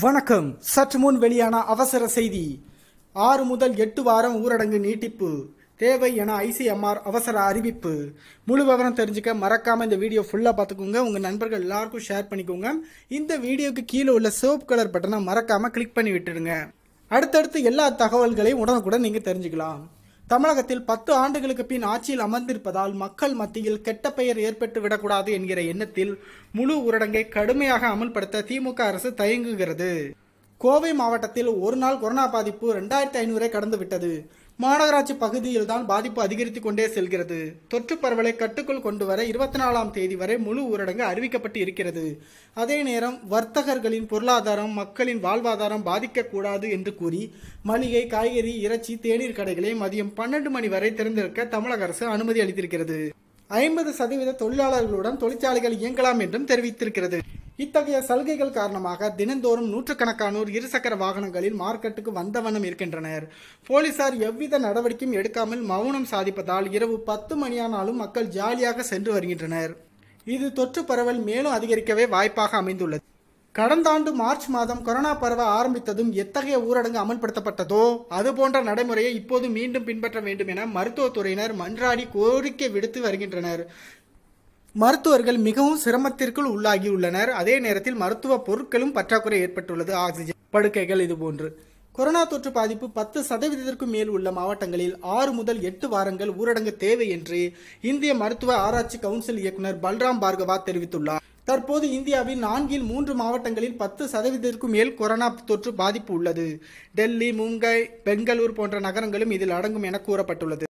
வணக்கம். சற்று முன் வெளியான அவசர செய்தி. ஆறு முதல் எட்டு வாரம் ஊரடங்கு நீட்டிப்பு. தேவை என ஐசிஎம்ஆர் அவசர அறிவிப்பு. முழு விவரம் தெரிஞ்சுக்க மறக்காமல் இந்த வீடியோ ஃபுல்லாக பார்த்துக்கோங்க. உங்கள் நண்பர்கள் எல்லாருக்கும் ஷேர் பண்ணிக்கோங்க. இந்த வீடியோக்கு கீழே உள்ள சோப் கலர் பட்டனை மறக்காமல் கிளிக் பண்ணி விட்டுடுங்க. அடுத்தடுத்து எல்லா தகவல்களையும் உடனுக்குடன் நீங்கள் தெரிஞ்சுக்கலாம். தமிழகத்தில் பத்து ஆண்டுகளுக்கு பின் ஆட்சியில் அமர்ந்திருப்பதால் மக்கள் மத்தியில் கெட்ட பெயர் ஏற்பட்டு விடக்கூடாது என்கிற எண்ணத்தில் முழு ஊரடங்கை கடுமையாக அமல்படுத்த திமுக அரசு தயங்குகிறது. கோவை மாவட்டத்தில் ஒரு நாள் கொரோனா பாதிப்பு ரெண்டாயிரத்தி ஐநூறை கடந்து விட்டது மாநகராட்சி பகுதியில் தான் பாதிப்பு அதிகரித்து கொண்டே செல்கிறது. தொற்று பரவலை கட்டுக்குள் கொண்டு வர இருபத்தி நாலாம் தேதி வரை முழு ஊரடங்கு அறிவிக்கப்பட்டு இருக்கிறது. அதே நேரம் வர்த்தகர்களின் பொருளாதாரம் மக்களின் வாழ்வாதாரம் பாதிக்கக்கூடாது என்று கூறி மளிகை காய்கறி இறைச்சி தேநீர் கடைகளை மதியம் பன்னெண்டு மணி வரை திறந்திருக்க தமிழக அரசு அனுமதி அளித்திருக்கிறது. ஐம்பது சதவீத தொழிலாளர்களுடன் தொழிற்சாலைகள் இயங்கலாம் என்றும் தெரிவித்திருக்கிறது. இத்தகைய சலுகைகள் காரணமாக தினந்தோறும் நூற்றுக்கணக்கானோர் இருசக்கர வாகனங்களில் மார்க்கெட்டுக்கு வந்தவனம் இருக்கின்றனர். போலீசார் எவ்வித நடவடிக்கையும் எடுக்காமல் மௌனம் சாதிப்பதால் இரவு பத்து மணியானாலும் மக்கள் ஜாலியாக சென்று வருகின்றனர். இது தொற்று பரவல் மேலும் அதிகரிக்கவே வாய்ப்பாக அமைந்துள்ளது. கடந்த ஆண்டு மார்ச் மாதம் கொரோனா பரவ ஆரம்பித்ததும் எத்தகைய ஊரடங்கு அமல்படுத்தப்பட்டதோ அது போன்ற நடைமுறையை இப்போது மீண்டும் பின்பற்ற வேண்டும் என மருத்துவத்துறையினர் மன்றாடி கோரிக்கை விடுத்து வருகின்றனர். மருத்துவர்கள் மிகவும் சிரமத்திற்குள் உள்ளாகியுள்ளனர். அதே நேரத்தில் மருத்துவ பொருட்களும் பற்றாக்குறை ஏற்பட்டுள்ளது. ஆக்சிஜன் படுக்கைகள் இது போன்று. கொரோனா தொற்று பாதிப்பு பத்து சதவீதத்திற்கும் மேல் உள்ள மாவட்டங்களில் ஆறு முதல் எட்டு வாரங்கள் ஊரடங்கு தேவை என்று இந்திய மருத்துவ ஆராய்ச்சி கவுன்சில் இயக்குனர் பல்ராம் பார்கவா தெரிவித்துள்ளார். தற்போது இந்தியாவின் நான்கில் மூன்று மாவட்டங்களில் பத்து சதவீதத்திற்கும் மேல் கொரோனா தொற்று பாதிப்பு உள்ளது. டெல்லி மும்பை பெங்களூர் போன்ற நகரங்களும் இதில் அடங்கும் என கூறப்பட்டுள்ளது.